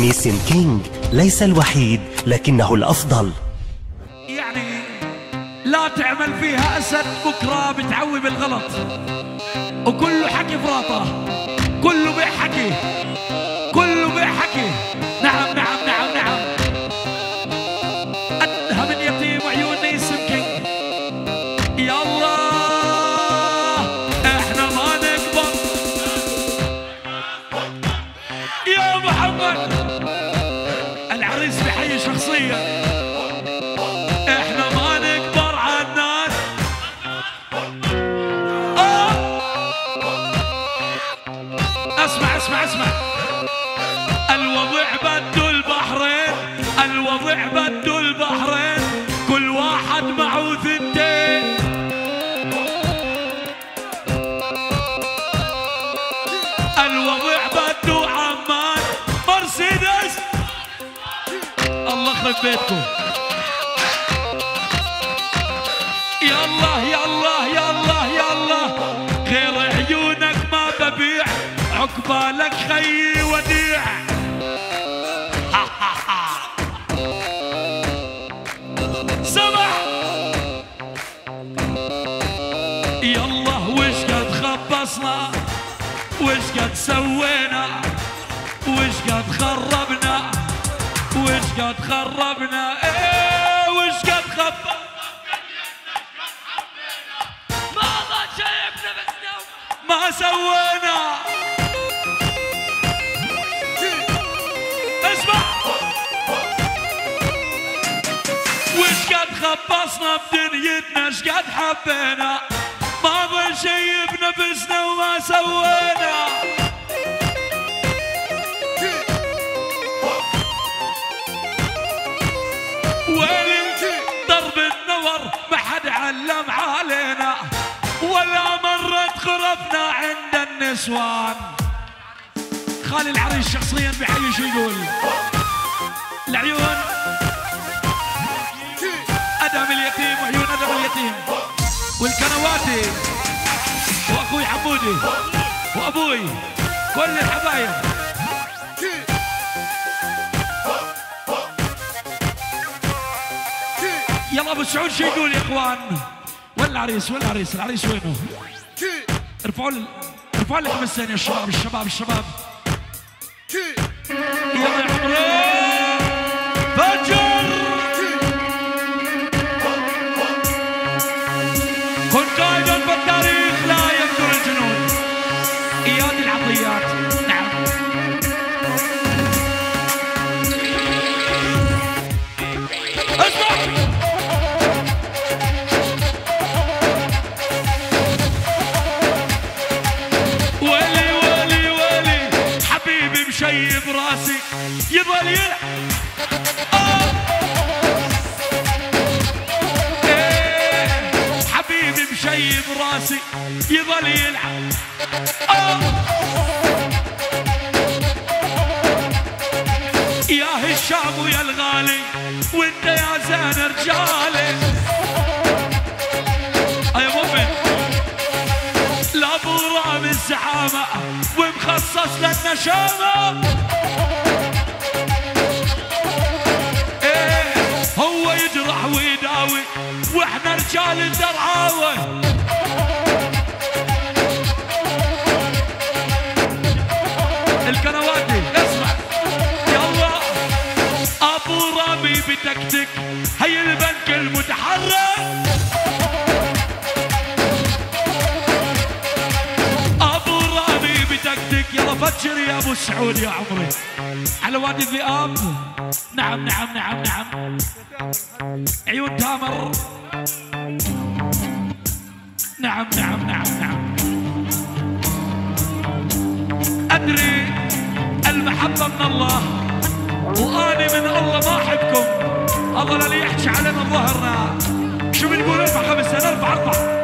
نيسم كينج ليس الوحيد لكنه الأفضل. يعني لا تعمل فيها أسد بكرة بتعوي بالغلط. وكله حكي فراطة كله بيحكي. ثنتين الوضع بده عمان مرسيدس. الله بيتكم. يا يا الله يا الله يا الله غير عيونك ما ببيع. عقبالك خيي وديع. وش قد سوينا وش قد خربنا وش قد خربنا إيه وش قد خبصنا ما ما شايفنا بس ما سوينا. وش قد خبصنا بدنيتنا إيش قد حبينا. شي بنفسنا وما سوينا. ويلي ضرب النور ما حد علم علينا ولا مرة خرفنا عند النسوان. خالي العريس شخصيا بحي شو يقول؟ العيون. آدم اليتيم وعيون آدم اليتيم. والكنواتي حمودي وأبوي. كل الحبايب. يلا أبو سعود شو يقول يا إخوان؟ وين العريس؟ وين العريس؟ العريس وينه؟ ارفعوا ارفعوا لي خمسين يا الشباب الشباب الشباب. يظل يلعب حبيبي مشيب راسي يظل يلعب. يا هشام ويا الغالي وانت يا زين رجالي يا مؤمن لا برام الزعامة ومخصص للنشامة رجال الدرعاوة. الكرواتي اسمع. يلا. أبو رامي بتكتك هي البنك المتحرك. أبو رامي بتكتك يلا فجر يا أبو سعود يا عمري. على وادي الذئاب. نعم نعم نعم نعم. عيون تامر. نعم نعم نعم نعم أدري المحبه من الله وأني من الله ما أحبكم. الله اللي يحكي علينا ظهرنا. شو بنقول ارفع خمس سنة ارفع ارفع ارفع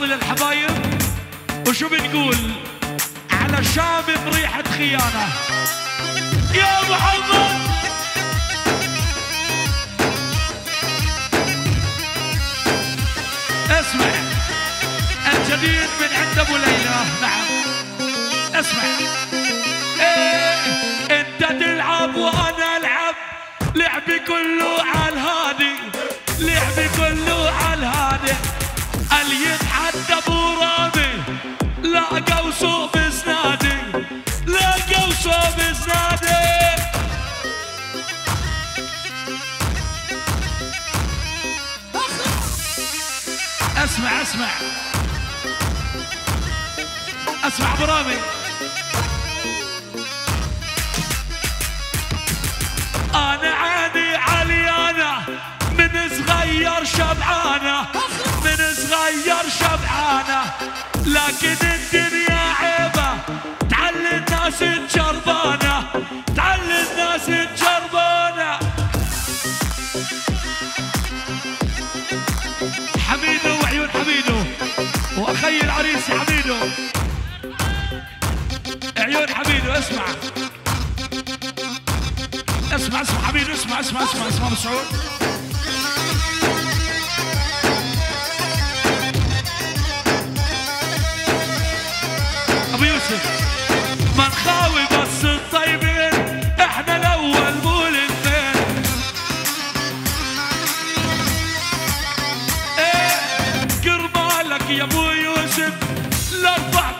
اخر وصل للحبايب وشو بنقول على شامم ريحة خيانة. يا محمد! اسمع الجديد من عند أبو ليلى. نعم. اسمع. إيه إنت تلعب وأنا ألعب. لعبي كله أسمع. أسمع اسمع ابو رامي أنا. عيني عليانة من صغير شبعانة. من صغير شبعانة. لكن الدنيا عيبة. تعلي الناس تجربانة تعلي الناس تجربانة اسمع. اسمع اسمع حبيبي اسمع اسمع اسمع اسمع مسعود. أبو يوسف ما نخاوي بس الطيبين إحنا كرمالك يا أبو يوسف الاربع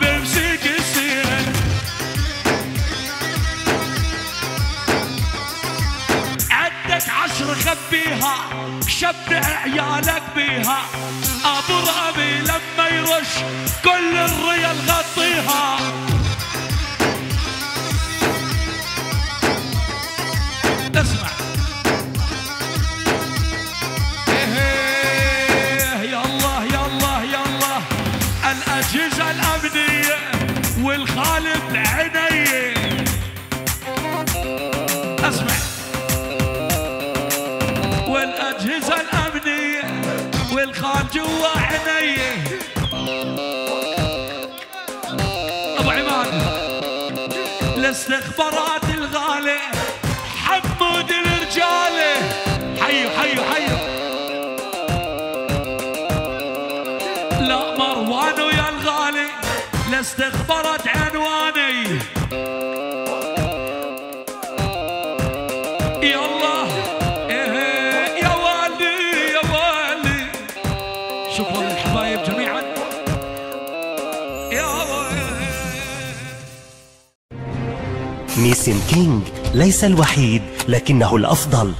خبيها شبع عيالك بيها. أبو رامي لما يرش كل الريال غطيها. الاستخبارات ميسن كينج ليس الوحيد لكنه الأفضل.